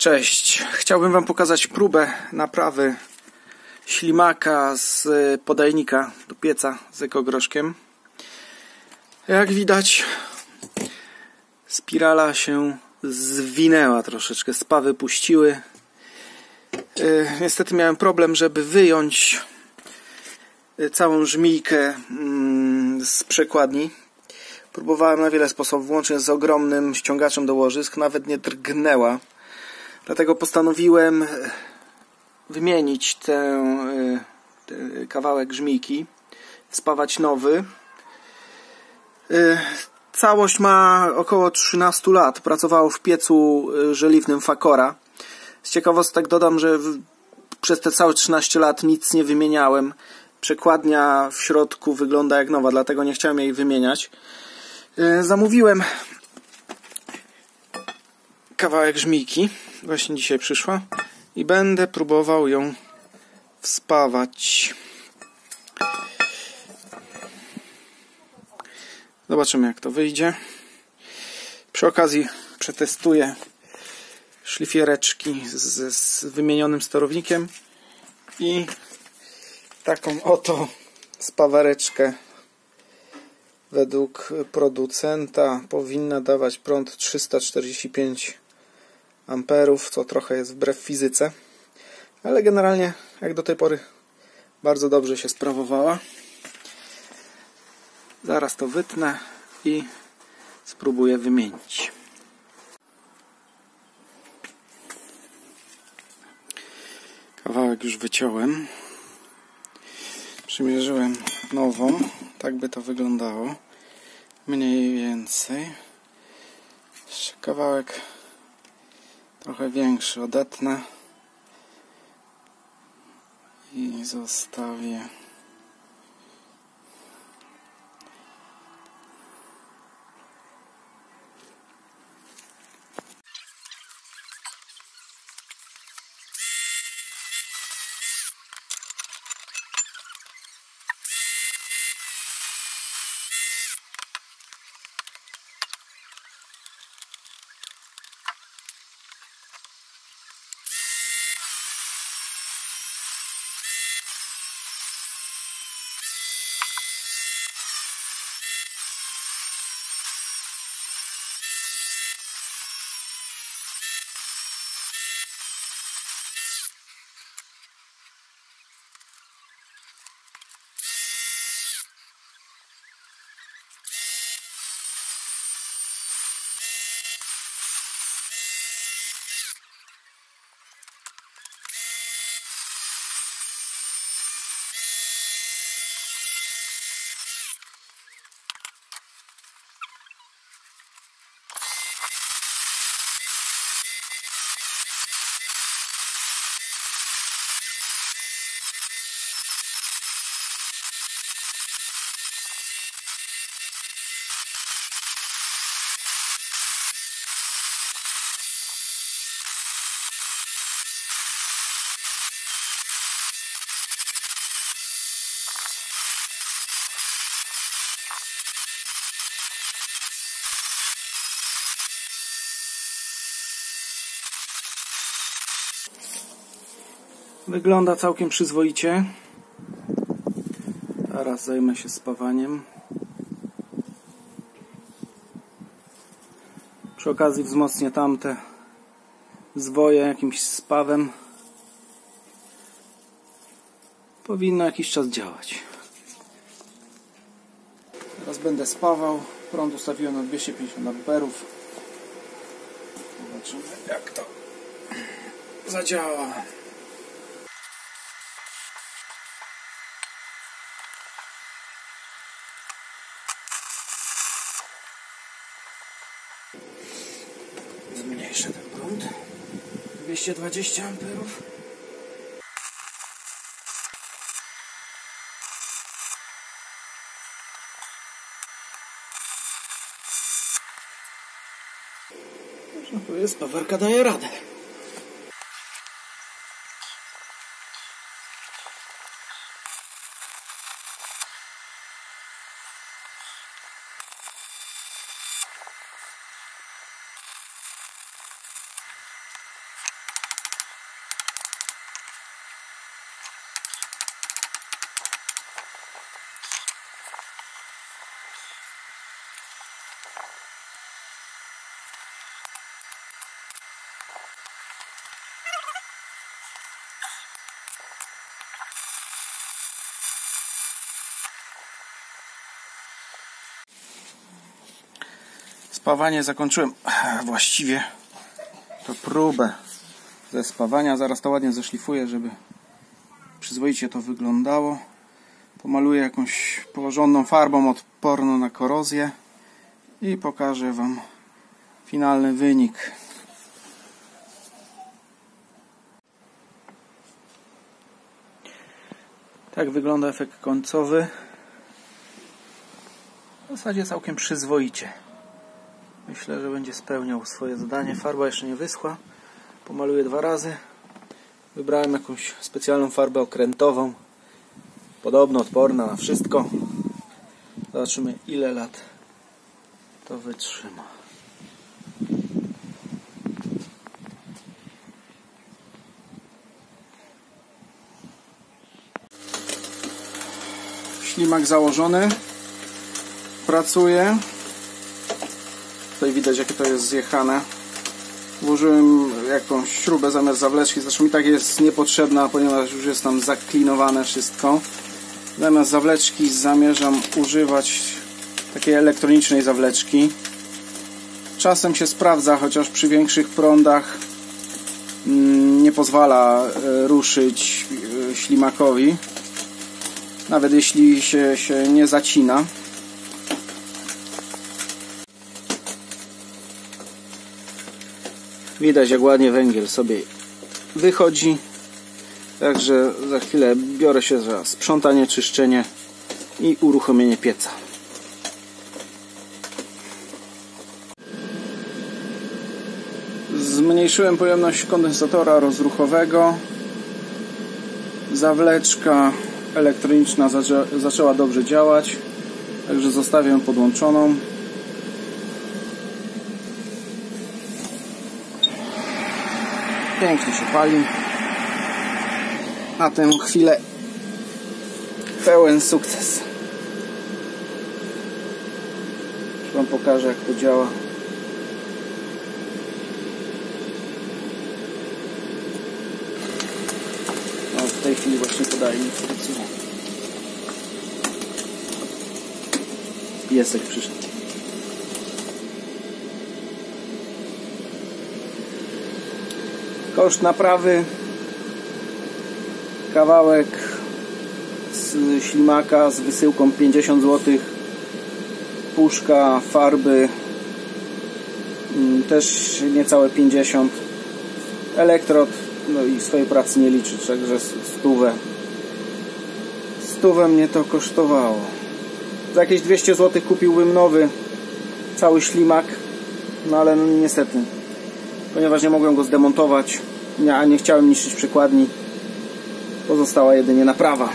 Cześć. Chciałbym Wam pokazać próbę naprawy ślimaka z podajnika do pieca z ekogroszkiem. Jak widać, spirala się zwinęła troszeczkę, spawy puściły. E, niestety miałem problem, żeby wyjąć e, całą żmijkę mm, z przekładni. Próbowałem na wiele sposobów, włącznie z ogromnym ściągaczem do łożysk, nawet nie drgnęła. Dlatego postanowiłem wymienić ten kawałek żmijki, spawać nowy. Całość ma około 13 lat. Pracowało w piecu żeliwnym Fakora. Z ciekawostek dodam, że przez te całe 13 lat nic nie wymieniałem. Przekładnia w środku wygląda jak nowa, dlatego nie chciałem jej wymieniać. Zamówiłem kawałek żmijki. Właśnie dzisiaj przyszła. I będę próbował ją wspawać. Zobaczymy jak to wyjdzie. Przy okazji przetestuję szlifiereczki z, z wymienionym sterownikiem i taką oto spawareczkę według producenta powinna dawać prąd 345 amperów, co trochę jest wbrew fizyce. Ale generalnie, jak do tej pory, bardzo dobrze się sprawowała. Zaraz to wytnę i spróbuję wymienić. Kawałek już wyciąłem. Przymierzyłem nową. Tak by to wyglądało. Mniej więcej. Jeszcze kawałek trochę większy odetnę i zostawię Wygląda całkiem przyzwoicie. Teraz zajmę się spawaniem. Przy okazji wzmocnię tamte zwoje jakimś spawem. Powinno jakiś czas działać. Teraz będę spawał. Prąd ustawiłem na 250 amperów. Zobaczymy jak to zadziała. Zmniejszę ten prąd. 220 amperów. Można powiedzieć, spawarka daje radę. Spawanie zakończyłem właściwie to próbę ze spawania. Zaraz to ładnie zeszlifuję, żeby przyzwoicie to wyglądało. Pomaluję jakąś porządną farbą odporną na korozję i pokażę Wam finalny wynik. Tak wygląda efekt końcowy. W zasadzie całkiem przyzwoicie. Myślę, że będzie spełniał swoje zadanie. Farba jeszcze nie wyschła. Pomaluję dwa razy. Wybrałem jakąś specjalną farbę okrętową. Podobno odporna na wszystko. Zobaczymy ile lat to wytrzyma. Ślimak założony. Pracuje. Tutaj widać jakie to jest zjechane. Włożyłem jakąś śrubę zamiast zawleczki, zresztą mi tak jest niepotrzebna, ponieważ już jest tam zaklinowane wszystko. Zamiast zawleczki zamierzam używać takiej elektronicznej zawleczki. Czasem się sprawdza, chociaż przy większych prądach mm, nie pozwala e, ruszyć e, ślimakowi. Nawet jeśli się, się nie zacina. Widać jak ładnie węgiel sobie wychodzi. Także za chwilę biorę się za sprzątanie, czyszczenie i uruchomienie pieca. Zmniejszyłem pojemność kondensatora rozruchowego. Zawleczka elektroniczna zaczę zaczęła dobrze działać. Także zostawię podłączoną. Pięknie się pali. Na tę chwilę pełen sukces. Już Wam pokażę jak to działa. No, w tej chwili właśnie podaje instrukcję. Piesek przyszedł. Koszt naprawy. Kawałek z ślimaka z wysyłką 50 zł puszka farby. Mm, też niecałe 50 elektrod. No i swojej pracy nie liczy także stówę. Stówę mnie to kosztowało. Za jakieś 200 zł kupiłbym nowy cały ślimak. No ale no niestety ponieważ nie mogłem go zdemontować a nie chciałem niszczyć przykładni. Pozostała jedynie naprawa